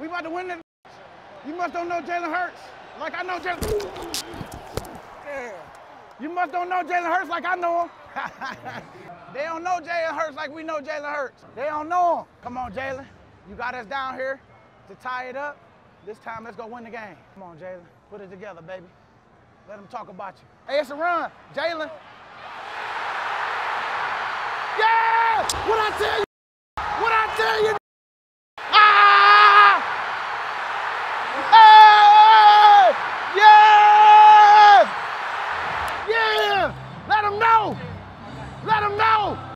We about to win this. You must don't know Jalen Hurts like I know Jalen. You must don't know Jalen Hurts like I know him. they don't know Jalen Hurts like we know Jalen Hurts. They don't know him. Come on, Jalen. You got us down here to tie it up. This time, let's go win the game. Come on, Jalen. Put it together, baby. Let them talk about you. Hey, it's a run. Jalen. Yeah! What I tell you?